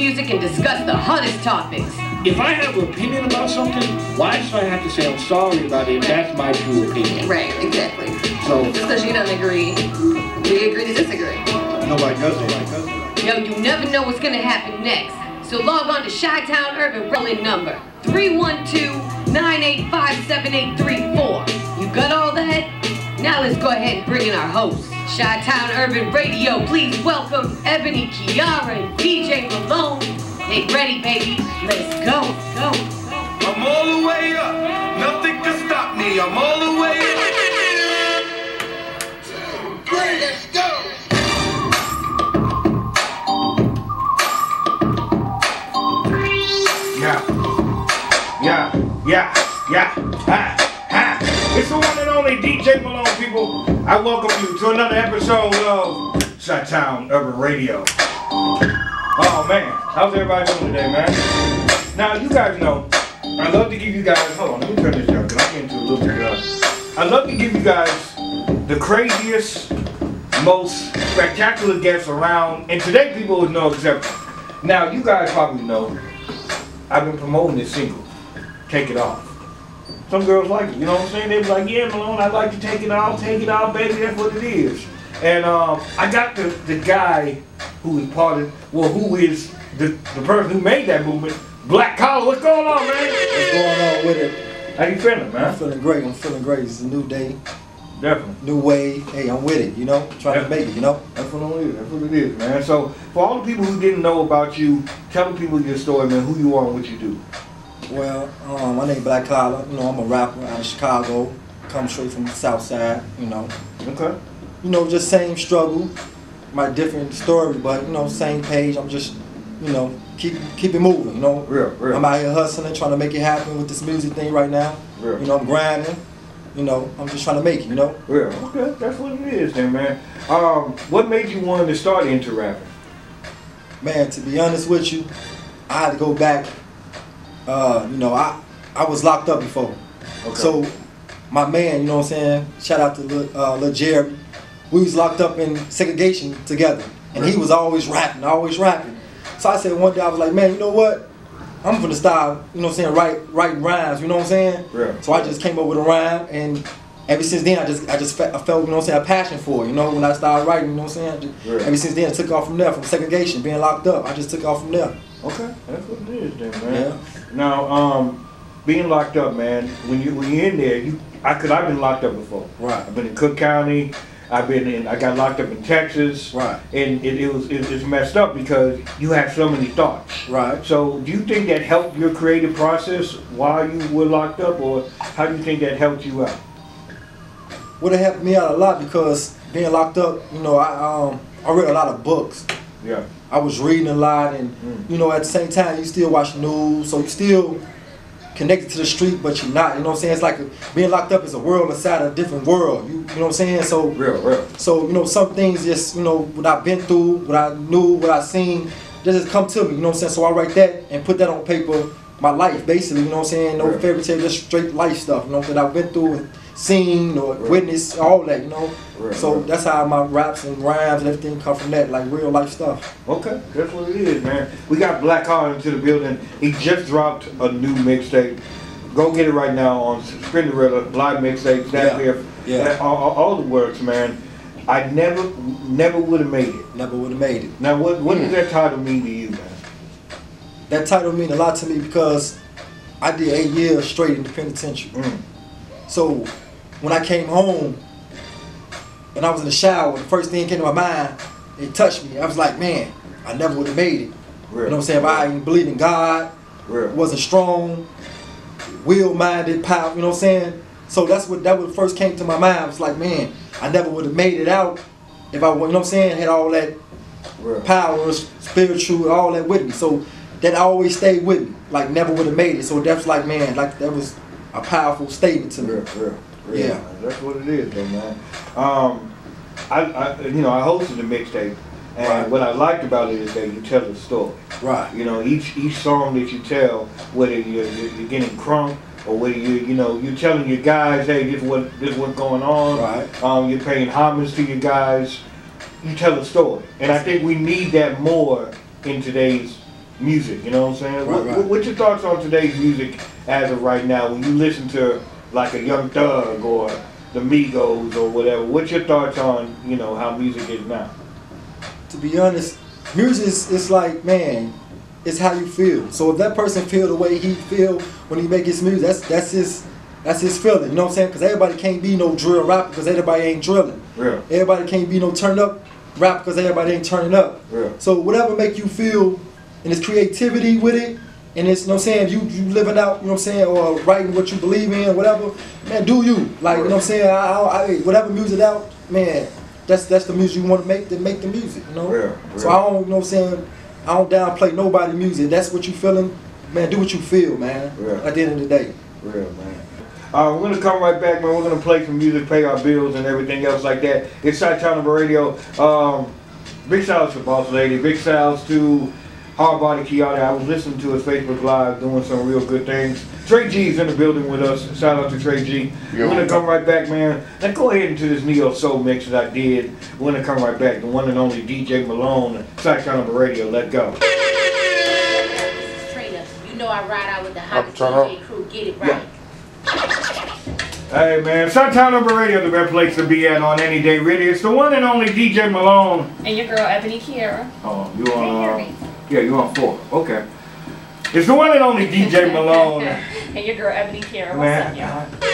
music and discuss the hottest topics. If I have an opinion about something, why should I have to say I'm sorry about it if that's my true opinion? Right, exactly. So, Just because you don't agree, we agree to disagree. Nobody does it. Nobody does. Yo, you never know what's gonna happen next. So log on to Chi-Town Urban Rolling number 312-985-7834. You got all that? Now let's go ahead and bring in our host. Chi-Town Urban Radio, please welcome Ebony Kiara and DJ Malone. They ready, baby. Let's go, go. I'm all the way up. Nothing can stop me. I'm all the way up. Great, let's go. Yeah. Yeah. Yeah. Yeah. Ha. It's the one and only DJ Malone, people. I welcome you to another episode of Chi-Town Urban Radio. Oh, man. How's everybody doing today, man? Now, you guys know, I love to give you guys, hold on, let me turn this down, I'm getting to a little bit of, I love to give you guys the craziest, most spectacular guests around, and today people would know exception. Now, you guys probably know, I've been promoting this single, Take It Off. Some girls like it, you know what I'm saying? They be like, yeah, Malone, I'd like to take it off, take it off, baby, that's what it is. And um, I got the, the guy who is part of, well, who is the, the person who made that movement, Black Kollar. What's going on, man? What's going on with it? How you feeling, man? I'm feeling great. I'm feeling great. It's a new day, Definitely. new wave. Hey, I'm with it. You know, trying Yeah. to make it. You know. That's what it is. That's what it is, man. So, for all the people who didn't know about you, tell the people your story, man, who you are and what you do. Well, um, my name Black Kollar. You know, I'm a rapper out of Chicago. Come straight from the South Side. You know, Okay. you know, just same struggle, my different story, but you know, same page. I'm just, you know, keep keep it moving. You know, Real, real. I'm out here hustling, trying to make it happen with this music thing right now. Real. You know, I'm grinding. You know, I'm just trying to make it. You know. Real. Okay, that's what it is then, man. Um, what made you want to start into rapping? Man, to be honest with you, I had to go back. Uh, you know, I I was locked up before. Okay. So my man, you know what I'm saying? Shout out to Lil, uh, Lil Jerry. We was locked up in segregation together, and he was always rapping, always rapping. So I said one day I was like, man, you know what? I'm gonna start, you know what I'm saying, write writing rhymes. You know what I'm saying? Yeah. So I just came up with a rhyme, and ever since then I just I just fe- I felt, you know what I'm saying, a passion for it. You know, when I started writing, you know what I'm saying. Just- Right. Ever since then, I took off from there, from segregation, being locked up. I just took off from there. Okay, that's what it is then, man. Yeah. Now, um, being locked up, man, when you when you're in there, you I could I've been locked up before. Right. I've been in Cook County. I've been in. I got locked up in Texas. Right. And it, it was it, it's messed up because you have so many thoughts. Right. So, do you think that helped your creative process while you were locked up, or how do you think that helped you out? would have helped me out a lot because being locked up, you know, I um I read a lot of books. Yeah. I was reading a lot, and you know, at the same time, you still watch news, so you still connected to the street, but you're not. You know what I'm saying? It's like a, being locked up is a world inside a different world. You, you know what I'm saying? So, Real, real. so you know, some things just you know what I've been through, what I knew, what I seen, just come to me. You know what I'm saying? So I write that and put that on paper. My life, basically. You know what I'm saying? No Yeah. fairy tale, just straight life stuff. You know that I've been through and seen or Right. witnessed, all that. You know. Right, So right. that's how my raps and rhymes and everything come from that, like real life stuff. Okay, that's what it is, man. We got Black Heart into the building. He just dropped a new mixtape. Go get it right now on Spinrilla live mixtape. That Yeah, there, yeah. that- all, all, all the works, man. I never, never would have made it. Never would have made it. Now, what, what Mm. does that title mean to you, man? That title mean a lot to me because I did eight years straight in the penitentiary. Mm. So when I came home and I was in the shower, the first thing came to my mind, it touched me. I was like, man, I never would have made it. Real. You know what I'm saying? If I didn't believe in God, Real. wasn't strong, will-minded, power, you know what I'm saying? So that's what that what first came to my mind. I was like, man, I never would have made it out if I, you know what I'm saying, had all that Real. power, spiritual, all that with me. So that always stayed with me. Like never would have made it. So that's like, man, like that was a powerful statement to me. Yeah. That's what it is, though, man. Um, I, I, you know, I hosted the mixtape, and Right. what I liked about it is that you tell a story. Right. You know, each each song that you tell, whether you're, you're, you're getting crunk or whether you you know you're telling your guys, hey, this what this what's going on. Right. Um, you're paying homage to your guys. You tell a story, and I think we need that more in today's music. You know what I'm saying? Right, what, right. what- what's your thoughts on today's music as of right now? When you listen to like a Young Thug or the Migos or whatever, what's your thoughts on you know how music is now? to be honest, music is it's like man, it's how you feel. So if that person feel the way he feel when he make his music, that's that's his that's his feeling. You know what I'm saying? Because everybody can't be no drill rapper because everybody ain't drilling. Real, Everybody can't be no turn up rap because everybody ain't turning up. real. So whatever make you feel, and it's creativity with it, and it's you know what I'm saying you you living out you know what I'm saying or writing what you believe in whatever. Man, do you like you know what I'm saying? I, I, I whatever music out, man. That's that's the music you want to make. Then make the music. You know. Real, So. I don't you know what I'm saying. I don't downplay nobody music. That's what you feeling, man. Do what you feel, man. Yeah. At the end of the day. Real man. Uh, we're gonna come right back, man. We're gonna play some music, pay our bills, and everything else like that. It's Chi-Town Radio. Um, big shouts to Boss Lady. Big shouts to Hard Body Kiara. I was listening to his Facebook Live, doing some real good things. Trey G's in the building with us. Shout out to Trey G. We're gonna come right back, man. Let's go ahead into this neo soul mix that I did. We're gonna come right back. The one and only DJ Malone, Chi-Town Radio. Let's go. You know I ride out with the hottest turn up. DJ crew. Get it right. Hey man, Chi-Town Urban Radio, the best place to be at on any day, really. It's the one and only DJ Malone. And your girl Ebony Kiera. Oh, you Can you uh, hear on? me? Yeah, you're on four. Okay. It's the one and only DJ Malone. and your girl Ebony Kiera. What's man, up, y'all?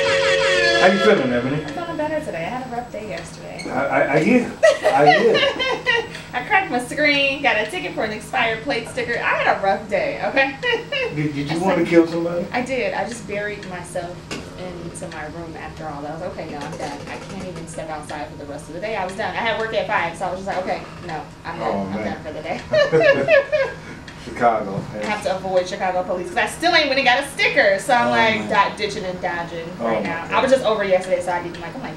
how you feeling, Ebony? I'm feeling better today. I had a rough day yesterday. I, I, I hear. I hear. I cracked my screen, got a ticket for an expired plate sticker. I had a rough day, okay? Did, did you want to kill somebody? I did. I just buried myself into my room after all that. I was like, okay, no, I'm done. I can't even step outside for the rest of the day. I was done. I had work at five, so I was just like, okay, no, I'm done. Oh, I'm done for the day. Chicago. I have to avoid Chicago police because I still ain't went and got a sticker. So I'm Oh, like man. dot ditching and dodging Oh, right now. I was just over yesterday, so I didn't like. I'm like,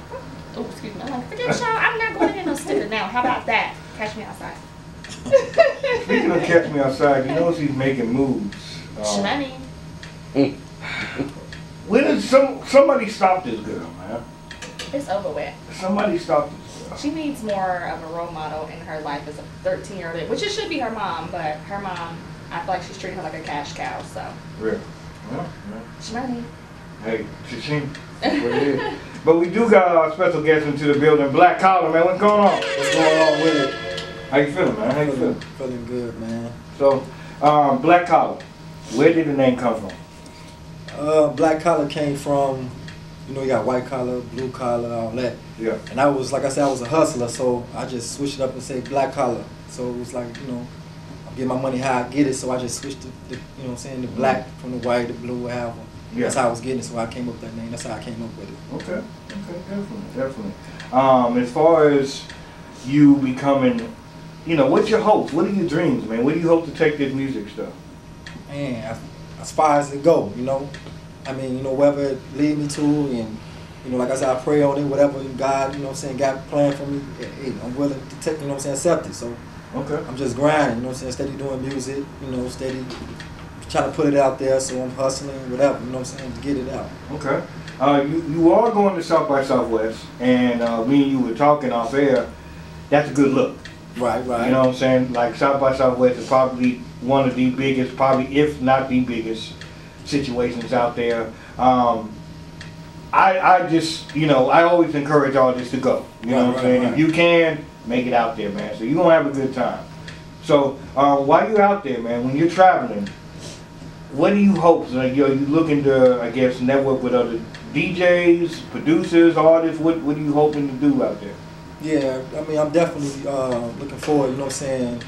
oh, excuse me. I'm like, forget y'all. I'm not going to get no sticker now. How about that? Catch me outside. Speaking of catch me outside, you notice he's making moves. Um, Shmoney, when did some somebody stop this girl, man? it's over with. Somebody stop this girl. She needs more of a role model in her life as a 13 year old, which it should be her mom, but her mom, I feel like she's treating her like a cash cow. So, Real. Yeah, yeah. Shmoney. Hey, Shishim. What. But we do got our special guest into the building. Black Kollar, man. What's going on? What's going on with it? How you feeling, man? How you Feeling, feeling? feeling good, man. So, um, Black Kollar. Where did the name come from? Uh, black collar came from, you know, you got white collar, blue collar, all that. Yeah. And I was, like I said, I was a hustler, so I just switched it up and say black collar. So it was like, you know, I get my money how I get it, so I just switched the, the you know what I'm saying, the black from the white, the blue, whatever. Yeah. That's how I was getting it, so I came up with that name. That's how I came up with it. Okay. Okay. Definitely. Definitely. Um, as far as you becoming, you know, what's your hopes? What are your dreams, man? Where do you hope to take this music stuff? Man, as, far as it go, you know, I mean, you know, wherever it lead me to, and you know, like I said, I pray on it, whatever God, you know, what I'm saying, God plan for me, hey, I'm willing to take, you know, what I'm saying, accept it. So Okay. I'm just grinding, you know, what I'm saying, steady doing music, you know, steady trying to put it out there. So I'm hustling, whatever, you know, what I'm saying, to get it out. Okay. Uh, you, you are going to South by Southwest, and uh, me and you were talking off air. That's a good look. Right, right. You know what I'm saying? Like South by Southwest is probably one of the biggest, probably if not the biggest situations out there. Um, I, I just, you know, I always encourage artists to go. You know Right, what I'm saying? right. If you can, make it out there, man. So you're going to have a good time. So uh, while you're out there, man, when you're traveling, what do you hope? Like, you're you looking to, I guess, network with other DJs, producers, artists? What, what are you hoping to do out there? Yeah, I mean, I'm definitely uh, looking forward, you know what I'm saying,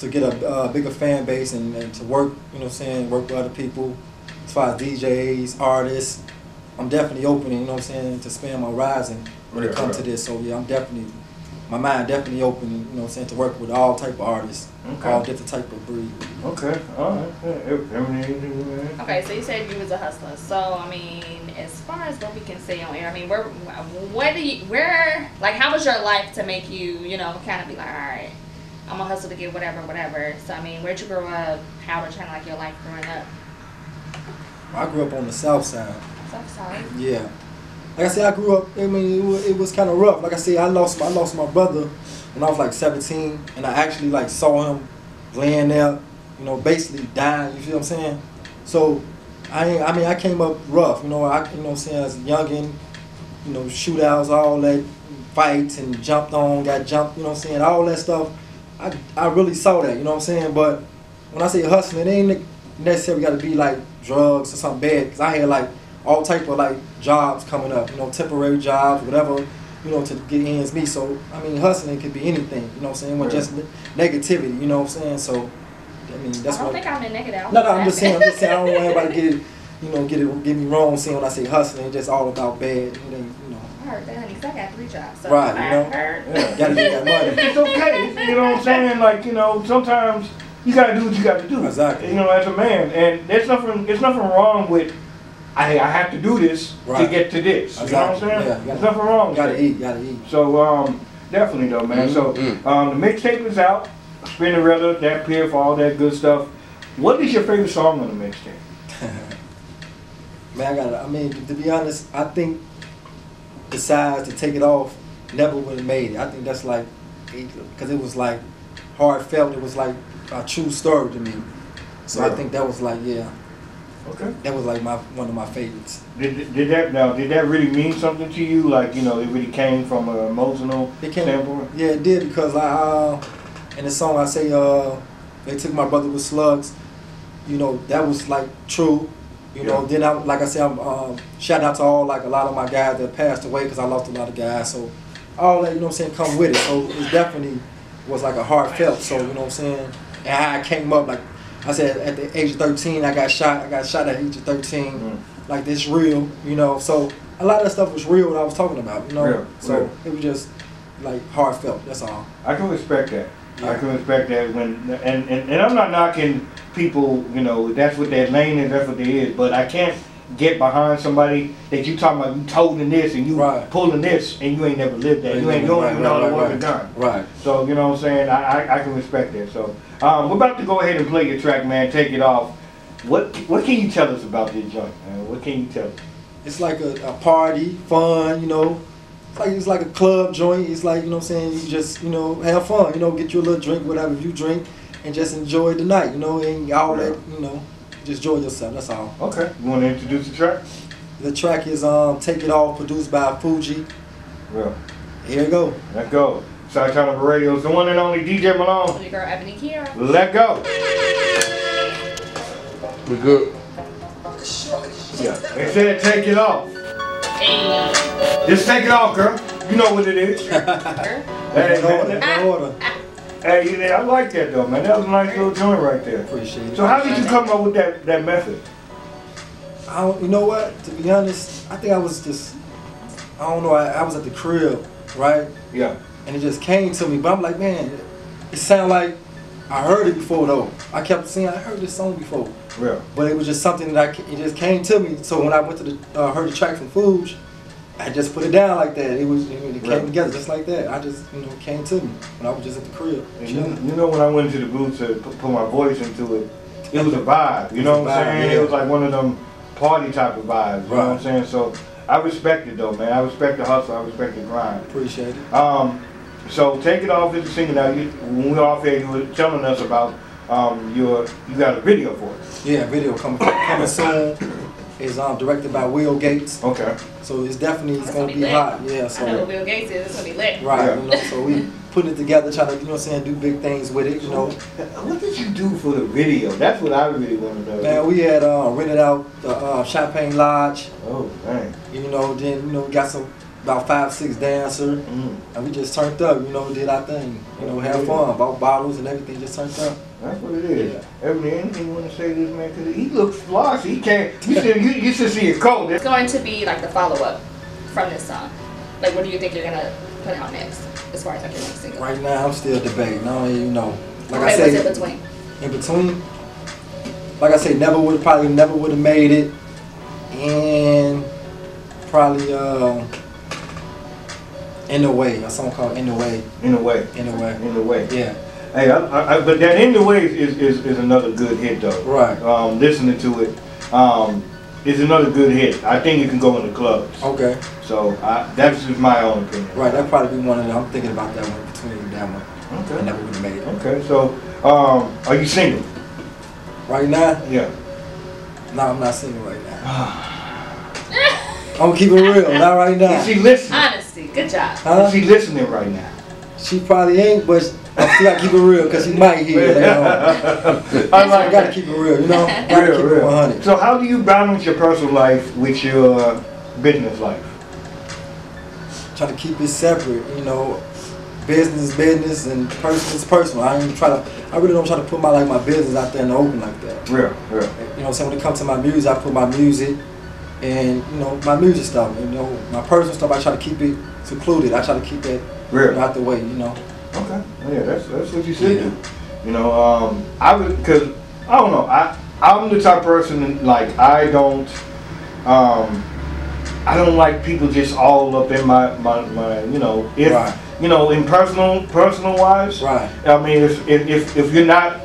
to get a uh, bigger fan base and, and to work, you know what I'm saying, work with other people as far as DJs, artists. I'm definitely open, you know what I'm saying, to spend my rising when Yeah, it comes to this. So yeah, I'm definitely, my mind definitely open, you know what I'm saying, to work with all type of artists, Okay. all different type of breed. Okay, all right. Yeah, every- everything, man. Okay, so you said you was a hustler. So I mean, as far as what we can say on air, I mean, where, what do you, where, like, how was your life to make you, you know, kind of be like, all right, I'm gonna hustle to get whatever, whatever. So I mean, where'd you grow up? How was kind of like your life growing up? I grew up on the south side. South side. Yeah. Like I said, I grew up. I mean, it was, it was kind of rough. Like I said, I lost my, I lost my brother when I was like 17, and I actually like saw him laying there you know, basically dying. You feel what I'm saying? So, I I mean, I came up rough. You know, I you know what I'm saying as a youngin, you know, shootouts, all that fights and jumped on, got jumped. You know what I'm saying? All that stuff. I I really saw that. You know what I'm saying? But when I say hustling, it ain't necessarily got to be like drugs or something bad. Cause I had like all type of like jobs coming up. You know, temporary jobs, whatever you know, to get ends meet. So, I mean, hustling could be anything, you know what I'm saying? With Yeah. just negativity, you know what I'm saying? So, I mean, that's I don't what. think I'm in negative. no, no, I'm just saying, I'm just saying, I don't want everybody to get it, you know, get it, get me wrong saying when I say hustling, it's just all about bad, it ain't, you know, I heard that, honey. 'cause I got three jobs. So Right, you know. heard. Yeah. gotta get that money. It's okay. You know what I'm saying? Like, you know, sometimes you gotta do what you gotta do. Exactly. You know, as a man. And there's nothing there's nothing wrong with I I have to do this to get to this. You know what I'm saying? Yeah, you there's gotta- nothing wrong with Gotta that. eat, gotta eat. So um definitely though, man. So um the mixtape is out. Spinrilla, that piff, all that good stuff. What is your favorite song on the mixtape? Man, I gotta, I mean, to be honest, I think decides to take it off never would have made it. I think that's like, because it was like heartfelt, it was like a true story to me. So I think that was like, yeah, Okay. that was like my one of my favorites. Did, did that now? Did that really mean something to you? Like you know, it really came from an emotional It came, standpoint. yeah, it did because I, uh, in the song I say, uh, they took my brother with slugs. You know, that was like true. You know, then I, like I said, I'm um, shout out to all like a lot of my guys that passed away because I lost a lot of guys. So all that, you know what I'm saying, come with it. So it definitely was like a heartfelt. So you know what I'm saying, and how I came up like. I said at the age of 13, I got shot. I got shot at the age of 13. Mm. Like this real, you know. So a lot of that stuff was real. What I was talking about, you know. Real, so real. it was just like heartfelt. That's all. I can respect that. I can respect that when and, and, and I'm not knocking people, you know, that's what their lane is, that's what they is, but I can't get behind somebody that you talking about you toting this and you Right. pulling this and you ain't never lived that. You ain't doing Right, even right, all the right, work right. done. Right. So you know what I'm saying? I, I, I can respect that. So um, we're about to go ahead and play your track, man. Take it off. What what can you tell us about this joint, man? What can you tell us? It's like a, a party, fun, you know. It's like it's like a club joint. It's like, you know what I'm saying, you just, you know, have fun, you know, get you a little drink, whatever you drink, and just enjoy the night, you know, and all that, you know, just enjoy yourself, that's all. Okay. You want to introduce the track? The track is um Take It Off, produced by Fuji. Well, Here you go. let's go. South China Radio is the one and only DJ Malone. Your girl Ebony Kiera. Let go. We good. Yeah. They said take it off. Hey. Just take it off, girl. You know what it is. hey, In order, man. order. Hey, yeah, I like that though, man. That was a nice little joint right there. Appreciate it. So how did you come up with that, that method? I don't, you know what? To be honest, I think I was just, I don't know. I, I was at the crib, right, Yeah. and it just came to me. But I'm like, man, it sounded like I heard it before though. I kept saying I heard this song before, Real. but it was just something that I, it just came to me. So when I went to the uh, heard the track from Fuge, I just put it down like that. It was, it, it came Right. together just like that. I just, you know, came to me when I was just at the crib. You, you know when I went to the booth to put, my voice into it, it was a vibe. You know what I'm saying? yeah. It was like one of them party type of vibes. You know what I'm saying? So I respect it though, man. I respect the hustle. I respect the grind. Appreciate it. Um, so take it off as a singer. Now, you, when we were off here, you were telling us about um, your you got a video for it. Yeah, video coming coming soon. Is um, directed by Will Gates. Okay. So it's definitely it's gonna gonna be be lit. hot. Yeah, I know so who Bill Gates is. It's gonna be lit. right, Yeah. you know, so we putting it together, trying to you know what I'm saying, do big things with it, you know. What did you do for the video? That's what I really want to know. Man, we had uh, rented out the uh, Champagne Lodge, oh, man. you know, then you know we got some about five, six dancers, Mm. and we just turned up, you know, did our thing, you know, have fun, bought bottles and everything, just turned up. That's what it is. Ebony, anything you want to say to this man? Because he looks flossy. He can't. You should, you, you should see his coat. It's going to be like the follow up from this song. Like, what do you think you're gonna put out next, as far as like your next single? Right now, I'm still debating. I don't even know. Like okay, I what's say, in between? in between, like I say, never would probably never would have made it, and probably uh, in the way, a song called "In the Way," In the way. in the way. In the way. Yeah, Hey, I, I, I- but that in the way is, is, is another good hit though. right. Um, listening to it, um, is another good hit. I think it can go in the clubs. Okay, So I, that's just my own opinion. right. That'd probably be one of them. I'm thinking about that one between that one. I Okay. never would have made it. Okay. So, um, are you single? Right now, Yeah. no, I'm not single right now. I'm gonna keep it real, not right now. Is she listening? Honesty. Good job. Huh? She listening right now? She probably ain't, but I still gotta keep it real because she might hear. You know? I I like gotta that. keep it real, you know. Gotta Real, keep it real. 100. So how do you balance your personal life with your business life? Try to keep it separate, you know. Business, business, and personal is personal. I ain't try to. I really don't try to put my like my business out there in the open like that. Real, real. You know what I'm saying? When it comes to my music, I put my music and you know my music stuff. You know my personal stuff. I try to keep it secluded. I try to keep it Real. out the way. You know. Okay. Yeah, that's that's what you should do. You know, um, I would because I don't know. I I'm the type of person like I don't um, I don't like people just all up in my my, my you know if Right. you know in personal personal wise. Right. I mean, if if if, if you're not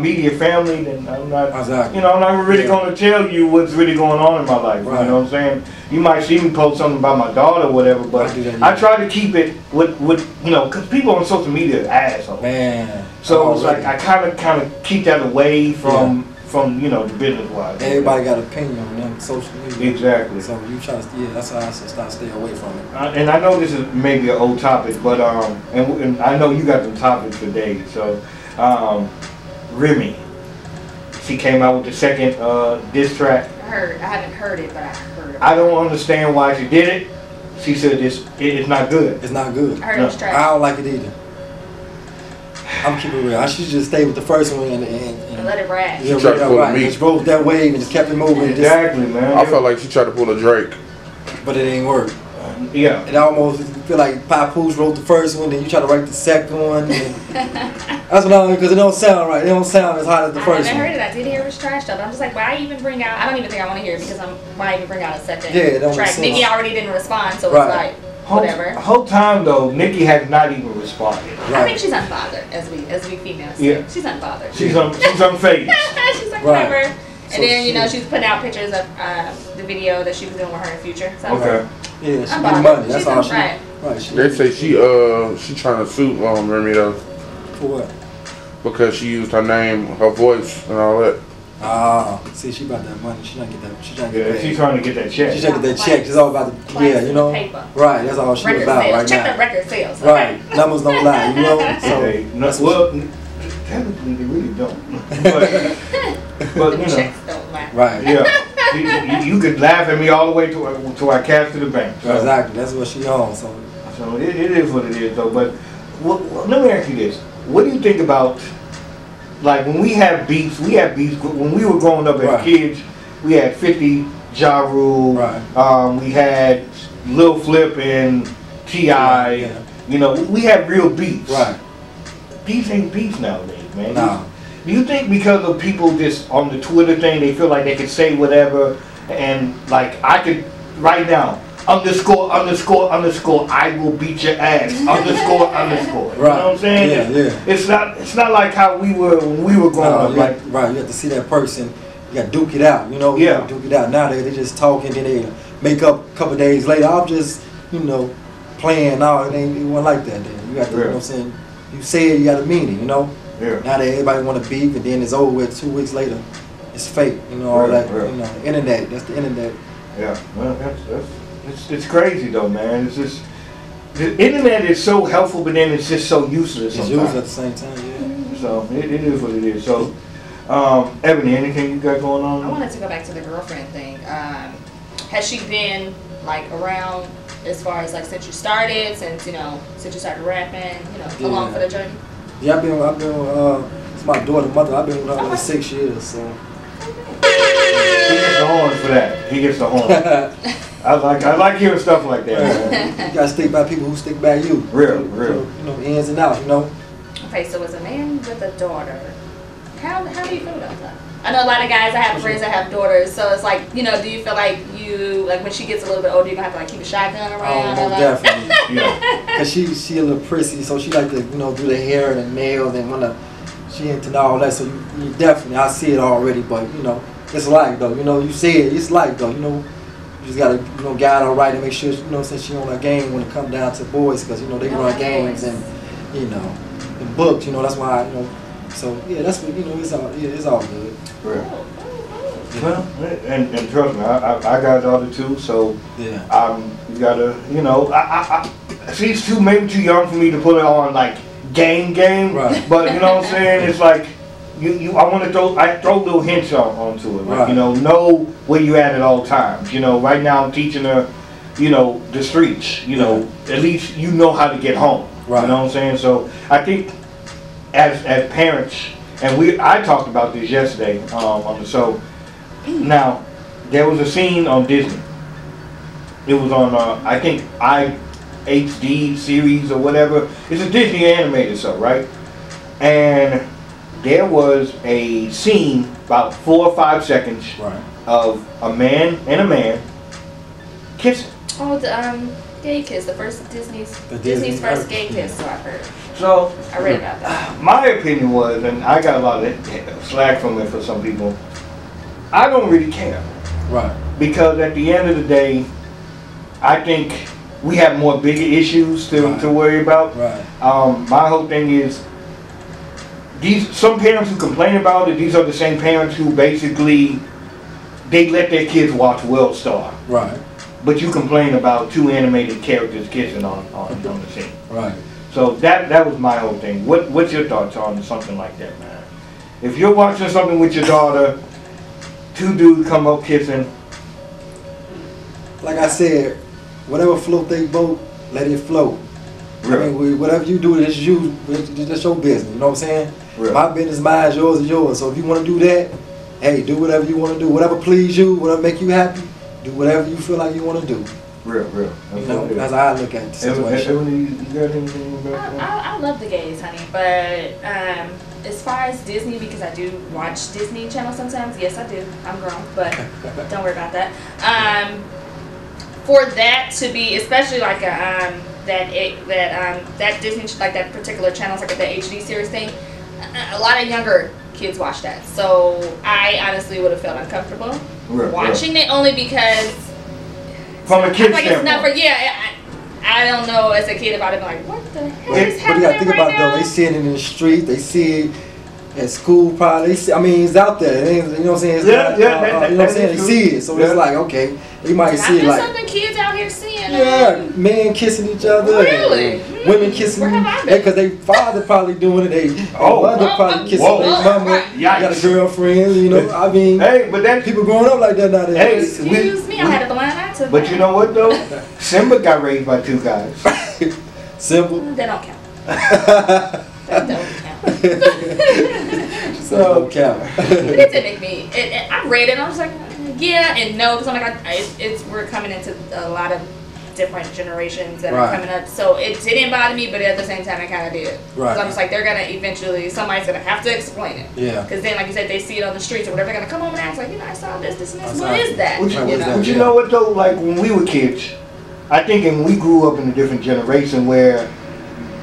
media family, then I'm not. Exactly. You know, I'm not really Yeah. going to tell you what's really going on in my life. Right. You know what I'm saying? You might see me post something about my daughter or whatever, but I I try to keep it with with you know, because people on social media are assholes. Man. So it's like. I kind of kind of keep that away from from you know the business wise. Everybody got opinion on them social media. Exactly. So you try to, yeah, that's how I should start stay away from it. Uh, and I know this is maybe an old topic, but um, and, and I know you got the topic today. So, um, Remy, she came out with the second uh, diss track. I heard. I haven't heard it, but I heard. It. I don't understand why she did it. She said it's it, it's not good. It's not good. I heard it was I don't like it either. I'm keeping it real. I should just stay with the first one and, and, and Let it rag. yeah, She tried to pull a right. beat. Just rode that wave and just kept it moving. Just, Exactly, man. I felt like she tried to pull a Drake. but it ain't work. Yeah. It almost feel like Papoose wrote the first one, then you try to write the second one. That's what I because it don't sound right. It don't sound as hot as the I first haven't heard it. I did hear it was trash though. But I'm just like, why even bring out? I don't even think I want to hear it because I'm why even bring out a second Yeah, it don't make track. sense. Nikki already didn't respond, so Right. it's like Whole, whatever. whole time though, Nikki has not even responded. I think she's unbothered, as we as we females. Yeah. She's unbothered. She's un, she's unfazed. she's like Right. whatever. So And then you know she- she's putting out pictures of uh, the video that she was doing with her in the future. So Okay. Yeah, she I'm money. That's She's all she. right. Right. She, They say she uh she trying to sue um Remy though for what? because she used her name, her voice, and all that. Ah, see, she about that money. She trying to get that. She trying to get Yeah, that. she's trying to get that check. She's trying to get that check. It's all about the Plaques yeah, you know. paper. Right. That's all she record about sales. right Check the now. record sales. Right. Numbers don't lie, you know. So Okay. No, that's what well, technically they really don't. but, but you know, checks don't lie. Right. yeah. You, you, you could laugh at me all the way to our- to our cash to the bank. So, Exactly. That's what she on. So so it, it is what it is, though. But what, what- let me ask you this: What do you think about like when we have beats? We have beats when we were growing up as Right. kids. We had Fifty, Ja Rule. Right. Um, we had Lil Flip and Ti. Yeah. You know, we had real beats. right. Beefs ain't beats nowadays, man. No. Do you think because of people just on the Twitter thing, they feel like they can say whatever, and like I could right now underscore underscore underscore I will beat your ass underscore underscore. You know what I'm saying? Yeah, yeah. It's not it's not like how we were when we were growing No, up. Like got, right, you have to see that person. You got to duke it out, you know. Yeah. gotta duke it out. Now they they just talking, then they make up a couple days later. I'm just, you know, playing. No, it ain't. It wasn't like that. Then you got to, you know, what I'm saying. You say it, you got to mean it, you know. Yeah, Now that everybody want to beef, and then it's over with. Two weeks later, it's fake. You know all Right, that. right. You know, internet. That's the internet. yeah. Well, that's that's it's, it's crazy though, man. It's just the internet is so helpful, but then it's just so useless. It's sometimes. used at the same time. Yeah. So it, it is what it is. So, um, Ebony, anything you got going on? I wanted to go back to the girlfriend thing. Um, has she been like around as far as like since you started, since you know, since you started rapping, you know, along Yeah. for the journey? Yeah, I've been. I've been. Uh, it's my daughter, mother. I've been with her for six years. So. He gets the horn for that. He gets the horn. I like I like hearing stuff like that. Man. you gotta stick by people who stick by you. Real, real. You know, ins and outs. You know. Okay, so as a man with a daughter, how how do you feel about that? I know a lot of guys. I have friends that have daughters, so it's like you know, do you feel like you like when she gets a little bit older, you're gonna have to like keep a shotgun Oh, around? most like- definitely. Yeah. Cause she she a little prissy, so she like to you know do the hair and the nails and wanna she into all that. So you, you definitely I see it already, but you know it's life though. You know you see it, it's life though. You know you just gotta you know guide her right and make sure you know since she on her game when it come down to boys, cause you know they Oh, run games boys. and you know the books. You know that's why you know So yeah, that's what you know. It's all yeah, it's all good. Well, and, and trust me, I, I, I got a daughter too, so Yeah. um, you gotta, you know, I, I, I, she's too maybe too young for me to put it on like game game, Right. but you know what I'm saying? It's like you, you I want to throw, I throw little hints on onto it, like, Right. you know, know where you at at all times. You know, right now I'm teaching her, you know, the streets. You know, at least you know how to get home. Right. You know what I'm saying? So I think as as parents, and we I talked about this yesterday um, on the show. Now, there was a scene on Disney. It was on uh, I think I HD series or whatever. It's a Disney animated show, right? And there was a scene about four or five seconds Right. of a man and a man kissing. Oh, the um, gay kiss, the first Disney's The Disney's Disney- first gay kiss. So I've heard. So I read about that. my opinion was, and I got a lot of slack from it for some people. I don't really care. Right. because at the end of the day, I think we have more bigger issues to, Right. to worry about. Right. Um, my whole thing is these some parents who complain about it. These are the same parents who basically they let their kids watch World Star, Right. but you complain about two animated characters kissing on, on, on the scene. Right. So that that was my whole thing. What what's your thoughts on something like that, man? If you're watching something with your daughter, two dudes come up kissing. Like I said, whatever float they boat, let it float. I mean, we- whatever you do, it's you. That's your business. You know what I'm saying? My business, mine, yours is yours. So if you want to do that, hey, do whatever you want to do. Whatever please you, whatever make you happy, do whatever you feel like you want to do. Real, real. You know, that's how I look at the situation. Emily, you got anything I, about that? I, I love the gays, honey, but um, as far as Disney, because I do watch Disney Channel sometimes. Yes, I do. I'm grown, but don't worry about that. Um, for that to be, especially like a, um, that it, that um, that Disney like that particular channel, like the HD series thing, a, a lot of younger kids watch that. So I honestly would have felt uncomfortable Real, watching it only because From a I kid's feel like it's not for standpoint. yeah. I, I don't know as a kid if I'd have like, what the hell But, is but you happening gotta think right about now? though. They see it in the street. They see it at school. Probably. They see, I mean, it's out there. It ain't, you know what I'm saying? It's Yeah, not, yeah, uh, that- uh, that- you know what I'm saying? is They see it, so Yeah. it's like okay. They might Is see that it like something kids out here seeing? yeah, um, men kissing each other. Really? and Women kissing. Where have I been? Because they father probably doing it. They Oh. mother Oh, probably oh, kissing whoa. their mama. Right. Got a girlfriend. You know. I mean, Hey, but that people growing up like that nowadays. Hey, Excuse me, I had a blind eye to But that. you know what though? Simba got raised by two guys. Simple. That don't count. That don't count. so count. it didn't make me. It, it, I read it and I was like, yeah and no, because I'm like, I, I, it's we're coming into a lot of different generations that Right. are coming up. So it didn't bother me, but at the same time, it kind of did. Right. I'm just like, they're gonna eventually, somebody's gonna have to explain it. Yeah. Because then, like you said, they see it on the streets or whatever. They're gonna come home and ask, like, you know, I saw this, this, and this. I What saw is it. that? But you, Right, you what's know? that? but you Yeah. know what though? Like when we were kids, I think, and we grew up in a different generation where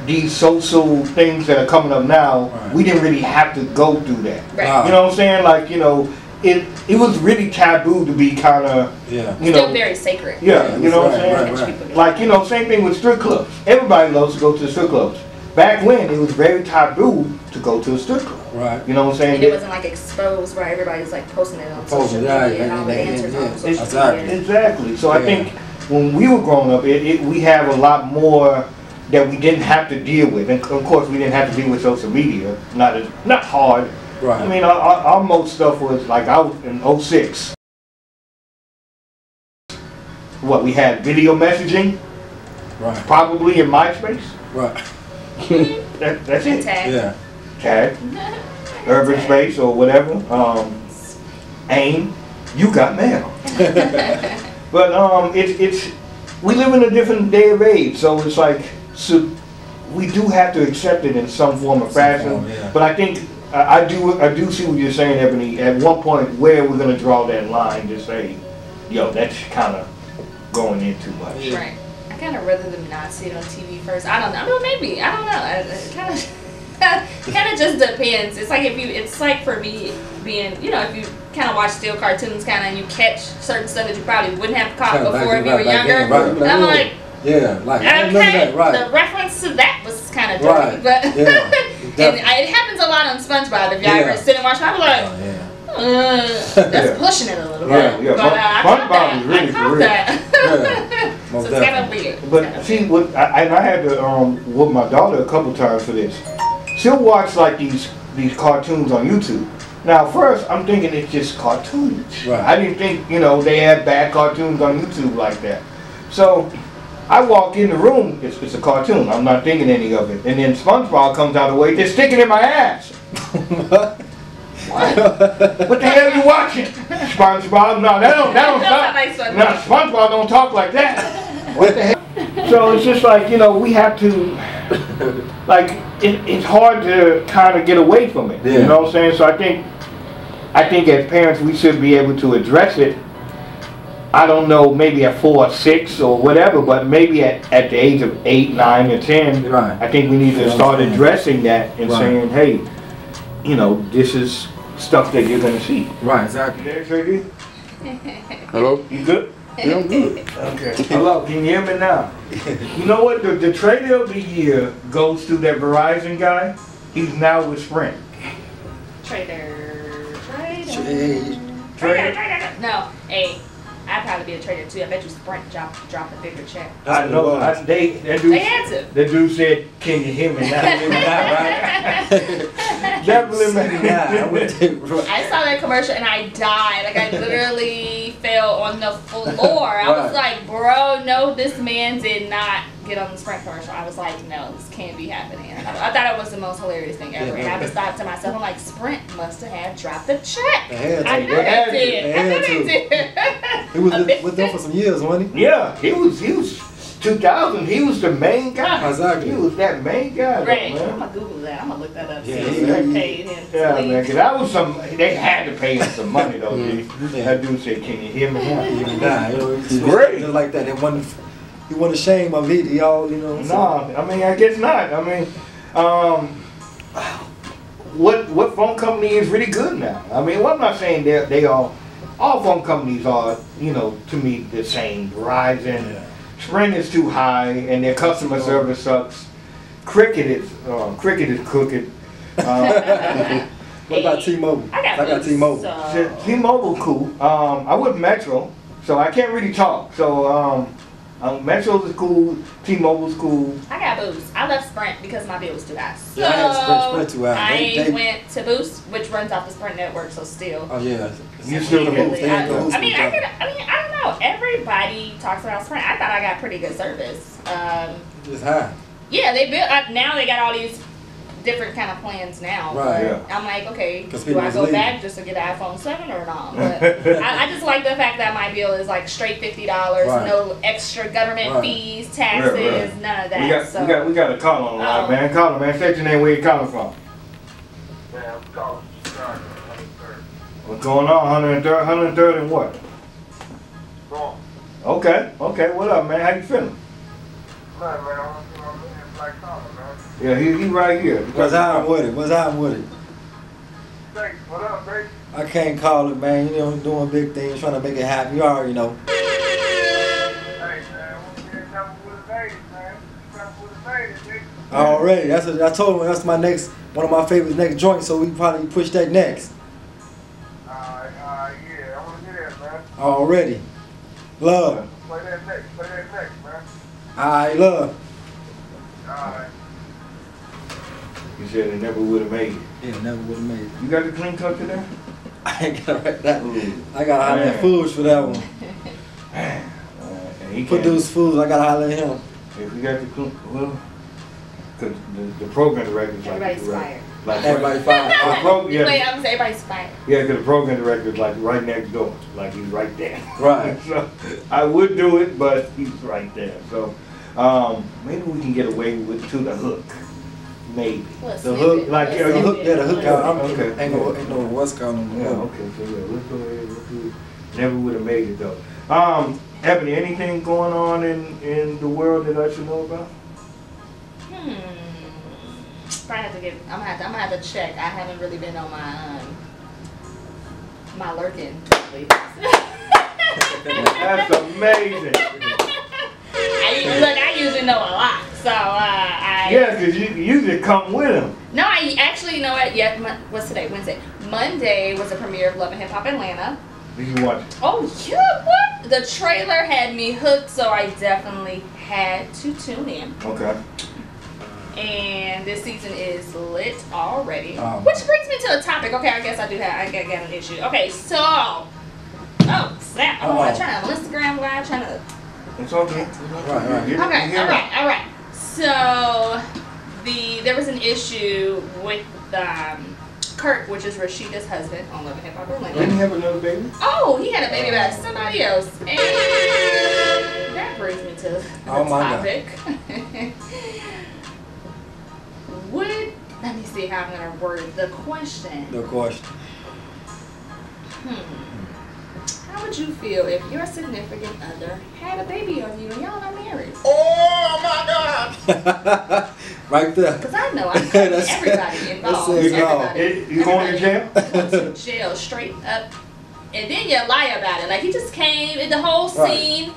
these social things that are coming up now, Right. we didn't really have to go through that. Right. Wow. You know what I'm saying? Like you know, it it was really taboo to be kind of Yeah. you Still know. very sacred. Yeah, you know what I'm saying? right, right. Like, you know, same thing with strip clubs. Everybody loves to go to the strip clubs. Back when, it was very taboo to go to a strip club. Right. You know what I'm saying? And it wasn't like exposed where everybody's like posting it on Posting, social yeah, media and yeah, all the answers yeah, on social Exactly. media. Exactly. So I think when we were growing up, it, it, we have a lot more that we didn't have to deal with. And of course, we didn't have to deal with social media. Not as, not hard. Right. I mean, our, our, our most stuff was like I was in 06. What, we had video messaging, Right. probably in MySpace. Right. That, that's it. Tag. Yeah. Tag, Urban Space or whatever. Um, AIM, you got mail. But um, it's it's we live in a different day of age, so it's like so we do have to accept it in some form or fashion. form, yeah. But I think I, I do I do see what you're saying, Ebony. At one point, where we're gonna draw that line to say, yo, that's kind of going in too much. Right. I kind of rather them not see it on TV first. I don't know. I mean, maybe. I don't know. I- It kind of. kind of just depends. It's like if you, it's like for me being, you know, if you kind of watch still cartoons, kind of, and you catch certain stuff that you probably wouldn't have caught Kinda before if you were younger. then, right, I'm like, Yeah. Like I remember okay, that. Right. the reference to that was kind of dirty, Right. but Yeah. And Definitely. I, it happens a lot on SpongeBob. If y'all Yeah. ever sit and watch, I'm like, Oh, yeah. uh, that's Yeah. pushing it a little Yeah, bit. yeah. But uh, I Spon- caught SpongeBob is really I for real. that. Yeah. so Most it's kind of definitely. weird. But kinda see, weird. what I, and I had to um whoop my daughter a couple times for this. She'll watch like these these cartoons on YouTube. Now, first, I'm thinking it's just cartoons. Right. I didn't think you know they had bad cartoons on YouTube like that. So I walk in the room. It's, it's a cartoon. I'm not thinking any of it. And then SpongeBob comes out of the way. They're sticking in my ass. What what the hell are you watching? SpongeBob? No, that don't that don't stop. not SpongeBob. No, SpongeBob don't talk like that. What the hell? So it's just like you know we have to, like it, it's hard to kind of get away from it. You know what I'm saying? So I think, I think as parents we should be able to address it. I don't know, maybe at four or six or whatever, but maybe at, at the age of eight, nine, or ten, Right. I think we need to start addressing that and Right. saying, hey, you know, this is stuff that you're gonna see. Right, exactly. There, Tracy? Hello? You good? Yeah, I'm good. Okay. Hello, can you hear me now? You know what? The, the trader of the year goes to that Verizon guy. He's now with Sprint. Trader. Trader. Hey, Trader. Trader. No. Hey, I'd probably be a trader too. I bet you Sprint drop, drop a bigger check. I know. I, they, that dude, They had to. that dude said, "Can you hear me now?" Definitely, Yeah, I man. went to, I saw that commercial and I died. Like I literally fell on the floor. I was Right. like, bro, no, this man did not get on the Sprint commercial. I was like, no, this can't be happening. I, I thought it was the most hilarious thing ever. Yeah, and I no, just thought to myself, I'm like, Sprint must have had dropped the check. They had to. I know They had they to. did. They I know had they did. he was with, with them for some years, wasn't he? Yeah, he was. He was 2000. He was the main guy. Exactly. He was that main guy, though, I'm gonna Google that. I'm gonna look that up. Yeah, see if yeah, yeah. paid him. Yeah, Please. man, 'cause that was some. They had to pay him some money though. G. Yeah. That dude said, "Can you hear me now?" Even now, you know, it's Great. just like that. They wasn't, he wasn't ashamed of it. He all, you know. No, I mean, I guess not. I mean, um, what what phone company is really good now? I mean, well, I'm not saying they they are. All phone companies are, you know, to me the same. Verizon, Yeah. Sprint is too high, and their customer service sucks. Cricket is uh, Cricket is crooked. Uh, What about T-Mobile? I got, I got T-Mobile. So. T-Mobile cool. Um, I went Metro, so I can't really talk. So um, um, Metro's is cool. T-Mobile's cool. I got Boost. I left Sprint because my bill was too high. So Yeah, I Sprint- Sprint too high. I They- they- went to Boost, which runs off the Sprint network, so still. Oh yeah. You still the get- host. The I, I mean, I could. I mean, I don't know. Everybody talks about Sprint. I thought I got pretty good service. Um, It's high. yeah, they built. Uh, now they got all these different kind of plans now. Right. Yeah. I'm like, okay, do I go leaving. back just to get an iPhone seven or not? But I, I just like the fact that my bill is like straight fifty dollars, Right. no extra government Right. fees, taxes, Right, right. none of that. We got, so. we got we got a call on the line, Oh. man. Call him, man. State your name. Where you calling from? Man, I'm calling Chicago, 103rd. What's going on? 103rd, 103rd and what? Go on. Okay, okay. What up, man? How you feeling? Man, man, I want to see my man Black Kollar, man. Yeah, he, he right here. What's happening with it? What's happening with it? Thanks. What up, baby? I can't call it, man. You know, doing big things, trying to make it happen. You already know. Hey, man, we get number with the ladies, man. Number with the ladies, nigga. Already. That's what I told him. That's my next, one of my favorite next joints. So we probably push that next. Alright, alright, yeah. I want to hear that, man. Already. Love. Play that next. Play that next, man. I love. Alright. You said they never would have made it. Yeah, never would have made it. You got the clean cut today? I ain't gotta write that. Ooh. I gotta holler at Man. Fools for that one. Uh, and he Produce Fools. I gotta holler at him. If we got the clean, well, cause the, the program director's like Everybody's right, fired. like Everybody right, fine. the pro, yeah, Wait, I'm saying everybody's fired. yeah, cause the program director's like right next door, like he's right there. Right. so I would do it, but he's right there. So um, maybe we can get away with to the hook, maybe. Let's The hook, it. like, Let's yeah, The hook, it. yeah, the hook out. I'm, Okay. ain't no, ain't no what's going on. Yeah, okay, so yeah, let's go ahead, let's do it. Never would have made it though. Um, Ebony, anything going on in, in the world that I should know about? Hmm. Probably have to get. I'm gonna have to. I'm gonna have to check. I haven't really been on my um my lurking. lately. That's amazing. I look. I usually know a lot, so uh, I. Yeah, cause you, just come with him. No, I actually, you know what? Yeah, what's today? Wednesday. Monday was the premiere of Love and Hip Hop Atlanta. Did you watch it? Oh yeah, what? The trailer had me hooked, so I definitely had to tune in. Okay. And this season is lit already. Oh. Which brings me to a topic. Okay, I guess I do have I got, got an issue. Okay, so oh snap! I'm trying to Instagram live, trying to It's okay. Right, right. You- you Okay, hear all me? right, all right. So the there was an issue with um, Kirk, which is Rasheeda's husband on Love and Hip Hop Didn't he have another baby? Oh, he had a baby by somebody else, and that brings me to the Oh topic. Would let me see how I'm gonna word the question. The question. Hmm. How would you feel if your significant other had a baby on you and y'all not married? Oh, oh my God! right there. Because I know I'm cutting That's- everybody involved. that's it, no. everybody. It- you going to jail? Going to jail straight up. And then you lie about it. Like he just came, and the whole Right. scene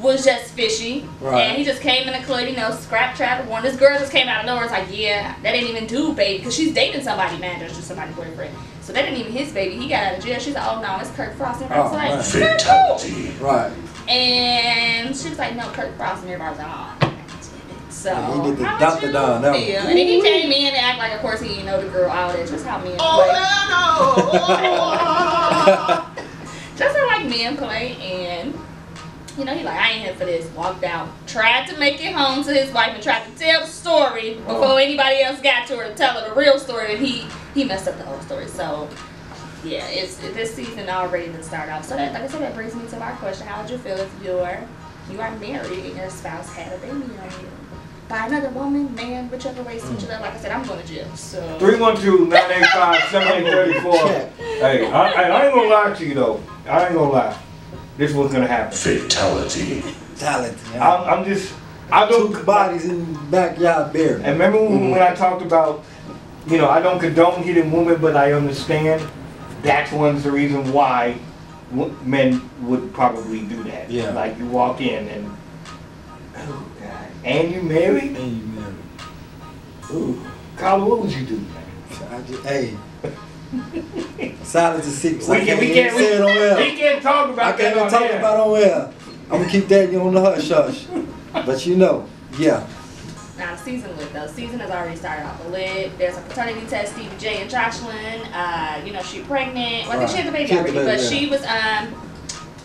was just fishy. Right. And he just came in the club, you know, scrap trap one. This girl just came out of nowhere. It's like, yeah, that ain't even do baby. Because she's dating somebody, man. That's just somebody's boyfriend. So that ain't even his baby. He got out of jail. She's like, oh no, it's Kirk Frost. And Oh, everybody's man. like, Kirk who? Right. And she was like, no, Kirk Frost. And everybody was like, oh. So, Yeah, he did the how Dr. would you Don, that feel? And then he came in and act like, of course, he didn't know the girl out there. Just how men oh, play. No. just how like men play. And, you know, he like, I ain't here for this. Walked out. Tried to make it home to his wife and tried to tell the story oh. before anybody else got to her to tell her the real story. And he, he messed up the whole story. So, yeah, it's this season already didn't start off. So that, like I said, that brings me to my question: How would you feel if you're you are married and your spouse had a baby on you by another woman, man, whichever way suits you? Mm. Like I said, I'm going to jail. So 312 985 7834. Hey, I, I, I ain't gonna lie to you though. I ain't gonna lie. This was gonna happen. Fatality. Talent. I'm, I'm just, I Two don't. bodies in the backyard buried. And remember when, when I mm-hmm. talked about, you know, I don't condone hitting women, but I understand. That's one of the reasons why men would probably do that. Yeah. Like you walk in and, oh God, and you married? And you married. Ooh, Carla, what would you do? I just, hey. Silence is secret. We can, we can't, we, say it on air. we can't talk I about can't that talk air. about on air. I'm gonna keep that on the hush hush. But you know, yeah. The season with though. Season has already started off lit. There's a paternity test. Stevie J and Joseline. Uh, you know she pregnant. Well, I think she had the baby She the already, baby, but yeah. she was um.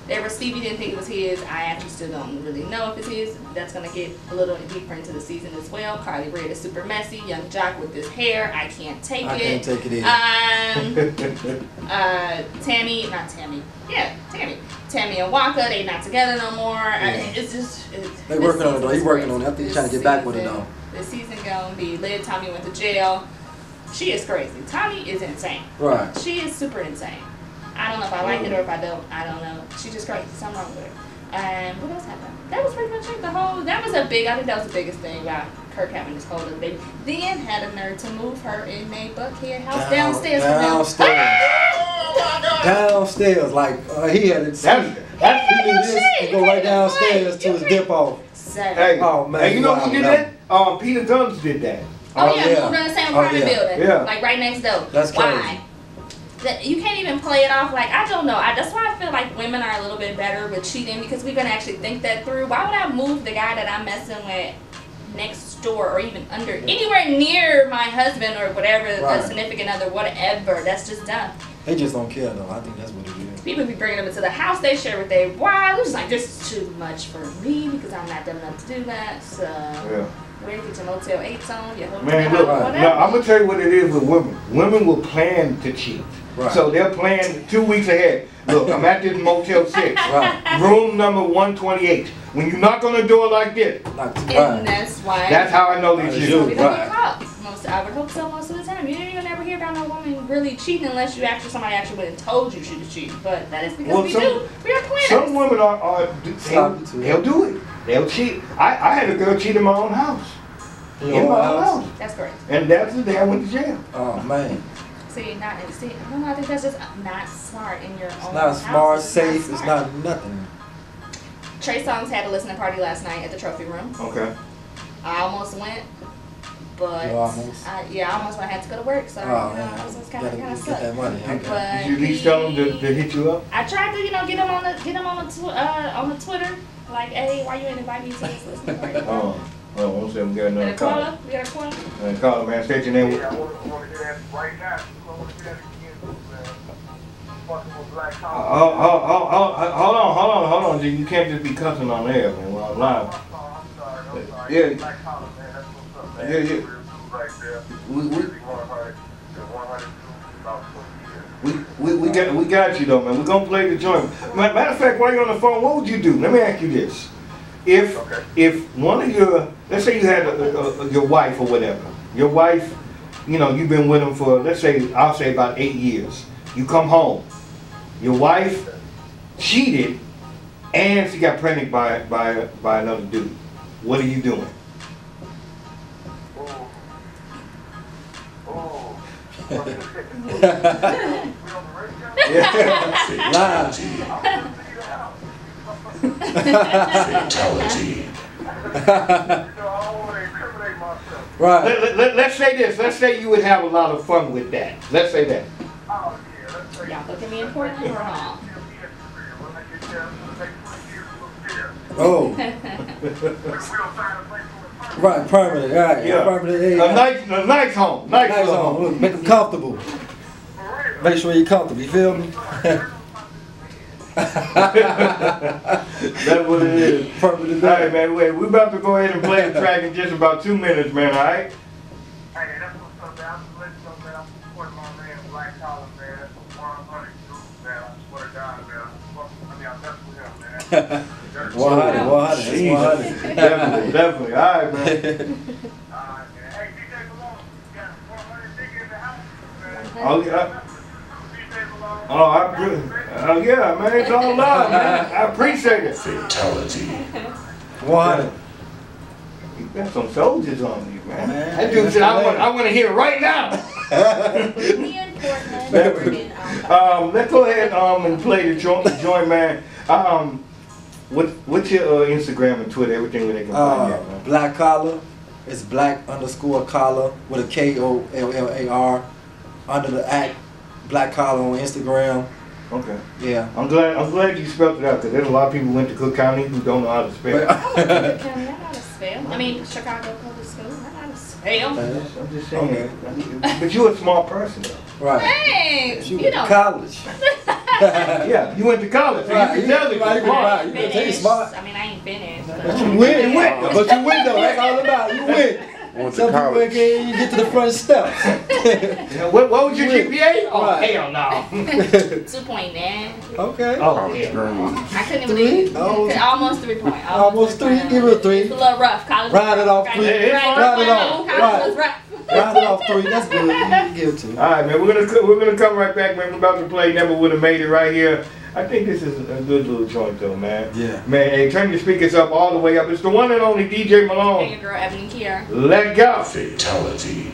There was Stevie didn't think it was his. I actually still don't really know if it's his. That's gonna get a little deeper into the season as well. Karlie Redd is super messy. Yung Joc with his hair. I can't take I it. can't take it either. Um, uh, Tammy, not Tammy. Yeah, Tammy. Tammy and Waka, they not together no more. I, mean, it's just. It's, They working on it, though. He working on it. I think This trying to get back with it, though. This season gonna be lit. Tommie went to jail. She is crazy. Tommie is insane. Right. She is super insane. I don't know if I like it or if I don't. I don't know. She's just crazy. Something wrong with her. And what else happened? That was pretty much it. The whole that was a big. I think that was the biggest thing about Kirk having this whole other baby. Then had a nerve to move her in a Buckhead house Down- downstairs. from them. downstairs. Downstairs, like uh, he had it. That's, that's, he did this and go right downstairs to his dip off. Hey, Oh, man, hey, you know wow, who did that? Um, Peter Gunz did that. Oh, Oh, yeah, yeah. moved in the same Oh, yeah. building. Yeah. Like right next door. That's Why? crazy. That you can't even play it off like I don't know. I, that's why I feel like women are a little bit better with cheating because we can actually think that through. Why would I move the guy that I'm messing with next door or even under anywhere near my husband or whatever Right. the significant other, whatever? That's just dumb. They just don't care though. I think that's what it is. People be bringing them into the house they share with their wives. It's like this is too much for me because I'm not dumb enough to do that. So Yeah. Where you get your Motel 8s on, your hotel, Man, look, whatever. now I'm gonna tell you what it is with women. Women will plan to cheat. Right. So they'll plan two weeks ahead. Look, I'm at this Motel 6, Right. room number 128. When you knock on the door like this, Not and right. that's why. that's how I know these That is you. We don't Right. Get caught. Most, I would hope so most of the time. You don't even ever hear about no woman really cheating unless you actually somebody actually went and told you she was cheating. But that is because Well, we some- do. We are planners. Some women are, are they'll, Stop it, too. they'll do it. They'll cheat. I, I had a girl cheat in my own house. Your in own my own house? house. That's correct. And that's the day I went to jail. Oh man. See, not see. I don't know. I think that's just not smart in your It's own not house. smart, It's safe, it's smart. not nothing. Trey Songz had a listening party last night at the trophy room. Okay. I almost went. But You almost? I, yeah, I almost when I had to go to work, so Oh, you know, man. it was, it was You kind of gotta kind of get that money. Okay. But Did you at least tell them to, to hit you up? I tried to, you know, get him on the get him on the tw- uh, on the Twitter. Like, hey, why you ain't invite me to this listening party? Oh, oh, one second, we got Got another call. caller? We got a caller? Uh, call, man, state your name. Yeah, I want to get that right now. I want to get that again, man. Fucking with black Oh, collar. oh, oh, oh, oh, hold on, hold on, hold on, G. You can't just be cussing on air, man, while I'm live. I'm sorry, I'm sorry. Yeah. Yeah, yeah. Real dude Right there. We, we, Really 100, the 102, about 20 years. we, we, we got, we got you though, man. We're gonna play the joint. Matter of fact, while you're on the phone, what would you do? Let me ask you this. If, Okay. if one of your, let's say you had a, a, a- your wife or whatever, your wife, you know, you've been with him for, let's say, I'll say about eight years. You come home, your wife cheated, and she got pregnant by, by, by another dude. What are you doing? Incriminate myself. Right. Let, let, let, let's say this. Let's say you would have a lot of fun with that. Let's say that. Oh, yeah. Y'all looking me in Portland or not? When I get there, it'll take 20 years to get there. Oh, We don't find a place for it. right. Permanent. Right. Yeah. Permanent. Hey, A nice, a nice home. Nice, Nice little on. home. Make them comfortable. Make sure you're comfortable. You feel me? That's what it is. Permanent. All right, man. Wait, we're about to go ahead and play the track in just about two minutes, man. All right. Hey, that's 100 dudes, man. I swear to God, man. I'm fucking- I mean, I mess with him, man. Dirty. 100. 100. 100. Definitely, definitely. All right, man. All right, man. Hey, DJ Malone, you got 100 nigga in the house, man. Oh, yeah. DJ Malone. Oh, I, pre- oh yeah, man. It's all love, man. I appreciate it. 100. You got some soldiers on you, man. Man, That dude said, I want. I want to hear it right now. Me in Portland. Oregon, um, let's go ahead um, and play the joint, joint man. Um, what, what's your uh, Instagram and Twitter, everything where they can find you, Uh, man? Black Kollar. It's black underscore collar with a K O L L A R under the act Black Kollar on Instagram. Okay. Yeah. I'm glad I'm glad you spelled it out because there's a lot of people who went to Cook County who don't know how to spell. Cook County, I know how to spell. I mean, Chicago Public School, I know how to spell. I'm just saying. Okay. But you're a smart person, though. right. Thanks. She You went know, to college. Yeah, you went to college, so Right, you can tell that you- you're smart. right. You better take finished. smart. I mean, I ain't finished. But But you win. You win. But you win though. That's all about. it. You win. Went to Some people college. can't even get to the front steps. What, what was your GPA? Oh, Right. hell no. 2.9. okay. Oh, College yeah. dream. I couldn't even Three? do Almost- oh. Almost three point. Oh. Almost three. Give her a three. It's a little rough. College. Round it off Right, three. Right, Round it off. College was rough. Round it off three. That's good. You can give it to. All right, man. We're gonna we're gonna come right back, man. We're about to play "Never Would Have Made It" right here. I think this is a good little joint, though, man. Yeah. Man, hey, turn your speakers up all the way up. It's the one and only DJ And Malone. your girl Ebony Kier. Let go. Fatality.